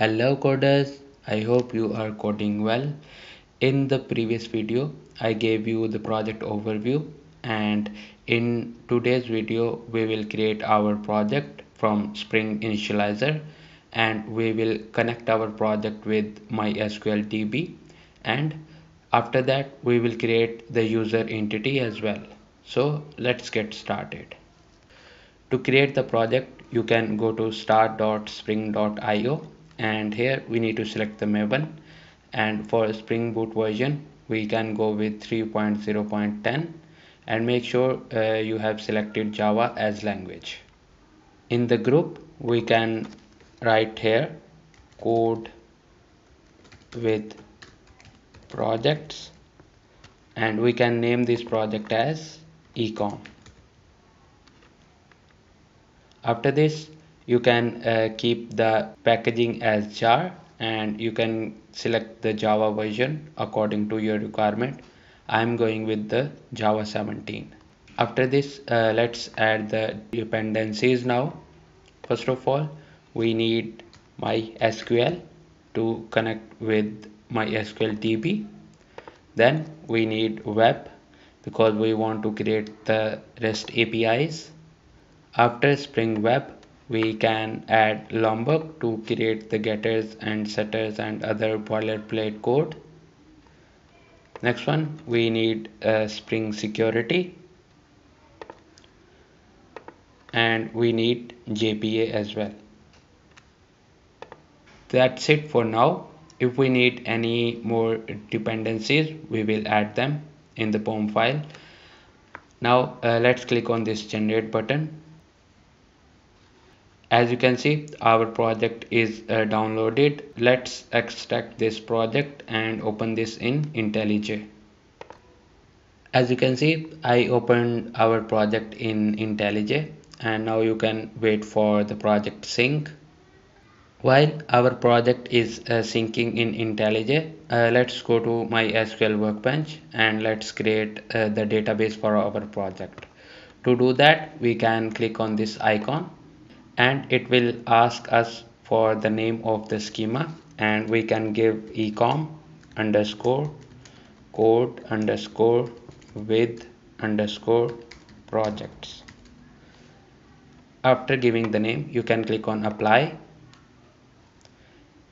Hello coders, I hope you are coding well. In the previous video, I gave you the project overview and in today's video, we will create our project from Spring Initializr and we will connect our project with MySQL DB and after that we will create the user entity as well. So let's get started. To create the project, you can go to start.spring.io and here we need to select the Maven. And for Spring Boot version we can go with 3.0.10 and make sure uh, you have selected Java as language. In the group we can write here code with projects. And we can name this project as ecom after this you can uh, keep the packaging as jar and you can select the java version according to your requirement. I'm going with the java 17 after this uh, let's add the dependencies now. First of all we need my sql to connect with MySQL db then we need web because we want to create the rest apis after Spring Web, we can add Lombok to create the getters and setters and other boilerplate code. Next one, we need a Spring Security and we need JPA as well. That's it for now. If we need any more dependencies, we will add them in the POM file. Now uh, let's click on this generate button as you can see our project is uh, downloaded. Let's extract this project and open this in IntelliJ. As you can see I opened our project in IntelliJ and now you can wait for the project sync. While our project is uh, syncing in IntelliJ uh, let's go to MySQL workbench and let's create uh, the database for our project. To do that we can click on this icon and it will ask us for the name of the schema. And we can give ecom underscore code underscore with underscore projects. After giving the name you can click on apply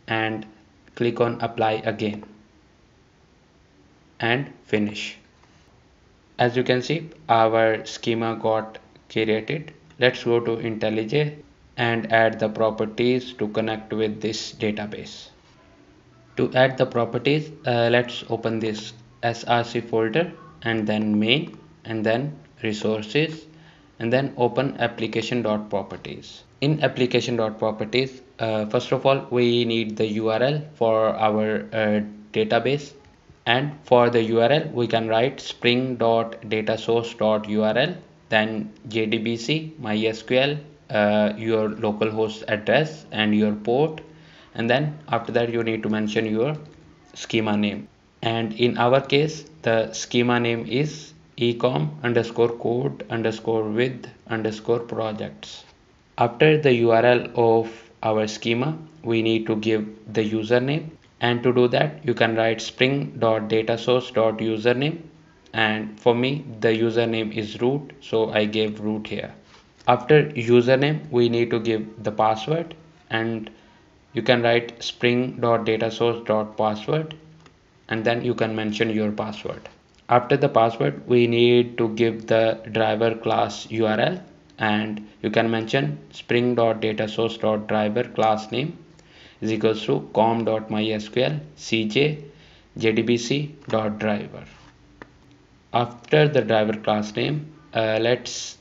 and click on apply again and finish. As you can see our schema got created. Let's go to IntelliJ and add the properties to connect with this database. To add the properties, uh, let's open this src folder and then main and then resources and then open application.properties. In application.properties, uh, first of all, we need the URL for our uh, database and for the URL, we can write spring.datasource.url then JDBC, MySQL, uh, your local host address and your port. And then after that you need to mention your schema name. And in our case the schema name is ecom underscore code underscore with underscore projects. After the url of our schema we need to give the username. And to do that you can write spring.datasource.username and for me the username is root so i gave root here after username we need to give the password and you can write spring.datasource.password and then you can mention your password. After the password we need to give the driver class url and you can mention spring.datasource.driver class name is equals to com.mysql cj jdbc.driver after the driver class name uh, let's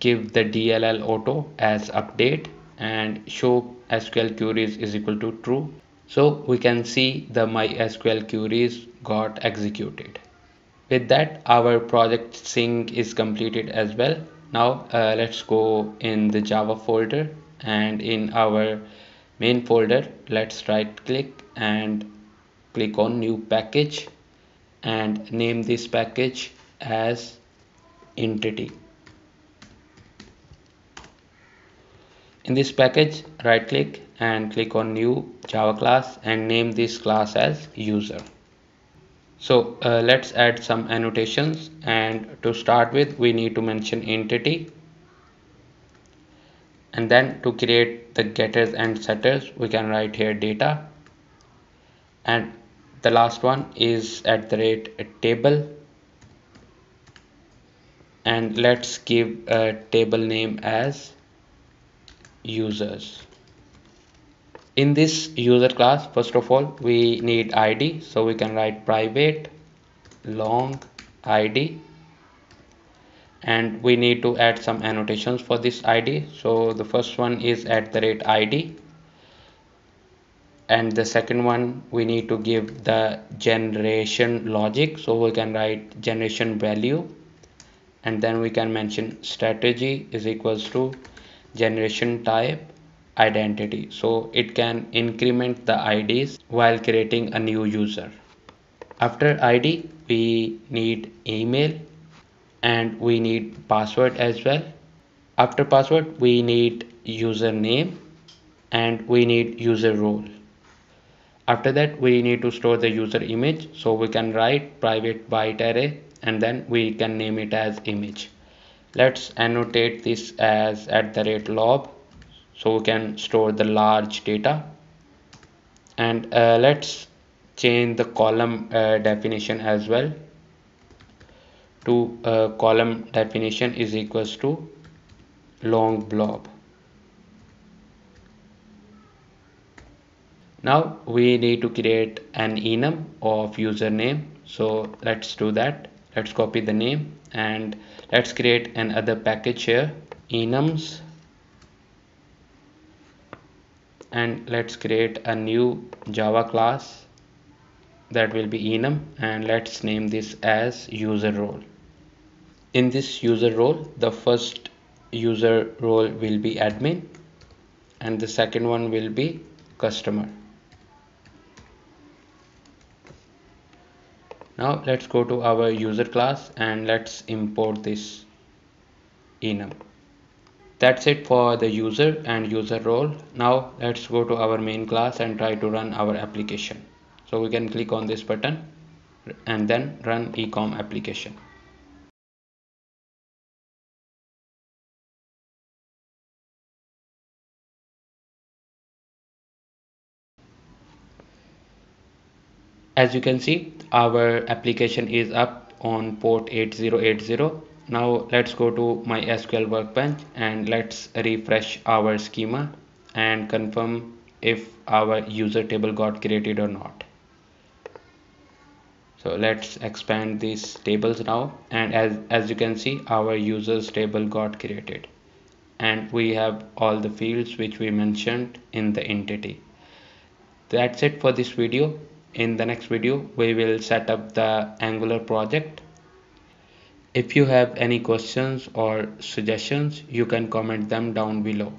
give the DDL auto as update and show SQL queries is equal to true. So we can see the MySQL queries got executed. With that our project sync is completed as well. Now uh, let's go in the Java folder and in our main folder let's right click and click on new package and name this package as entity in this package right click and click on new java class and name this class as user. So uh, let's add some annotations and to start with we need to mention entity. And then to create the getters and setters we can write here data. And the last one is at the rate table. And let's give a table name as users. In this user class first of all we need id so we can write private long id and we need to add some annotations for this id so the first one is at the rate id and the second one we need to give the generation logic so we can write generation value. And then we can mention strategy is equals to generation type identity. So it can increment the IDs while creating a new user. After ID we need email and we need password as well. After password we need username and we need user role. After that we need to store the user image. So we can write private byte array and then we can name it as image let's annotate this as at the rate lob so we can store the large data. And uh, let's change the column uh, definition as well. To uh, column definition is equals to long blob. Now we need to create an enum of username so let's do that let's copy the name and let's create another package here enums. And let's create a new java class that will be enum. And let's name this as user role. In this user role the first user role will be admin and the second one will be customer now let's go to our user class and let's import this enum. That's it for the user and user role. Now let's go to our main class and try to run our application. So we can click on this button and then run ecom application as you can see our application is up on port 8080 now let's go to MySQL workbench and let's refresh our schema and confirm if our user table got created or not. So let's expand these tables now. And as as you can see our users table got created. And we have all the fields which we mentioned in the entity. That's it for this video in the next video we will set up the angular project. If you have any questions or suggestions you can comment them down below